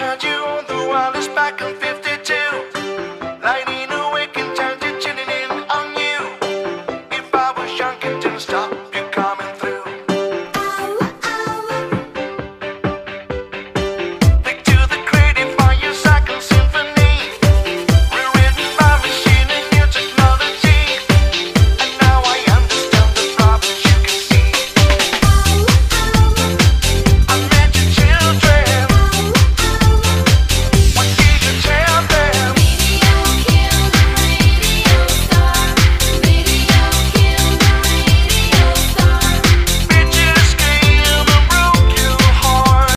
heard you on the wireless back on 50